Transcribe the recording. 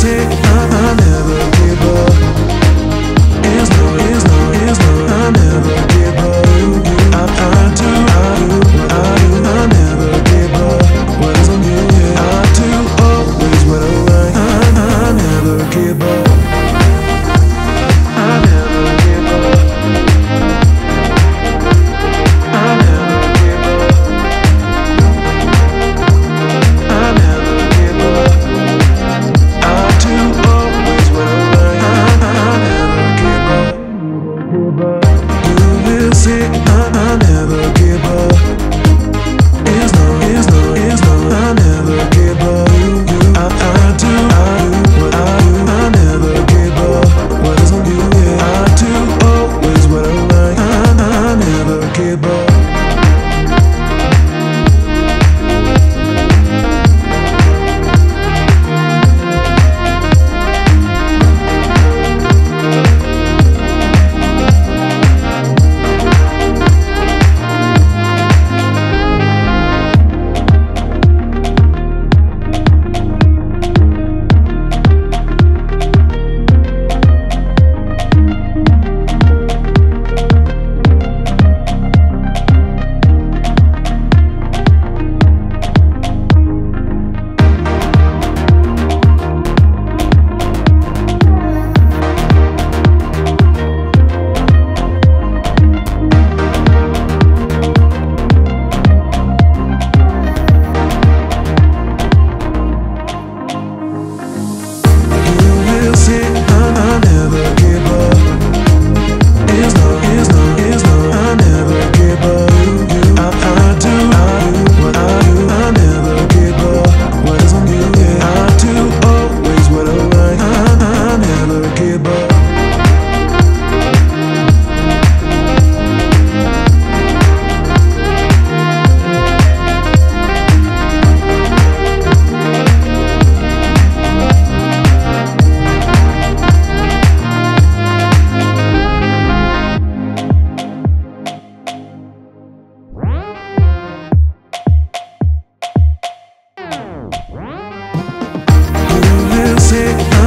Uh-huh, never give up. It's no, it's no, it's no, I never say